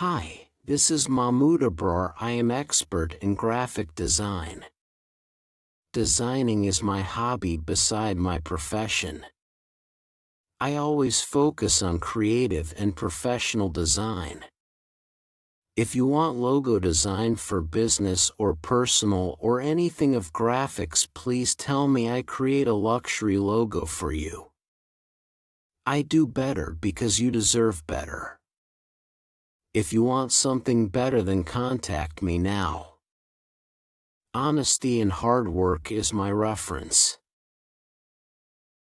Hi, this is Mahmood Abrar. I am expert in graphic design. Designing is my hobby beside my profession. I always focus on creative and professional design. If you want logo design for business or personal or anything of graphics, please tell me I create a luxury logo for you. I do better because you deserve better. If you want something better then contact me now. Honesty and hard work is my reference.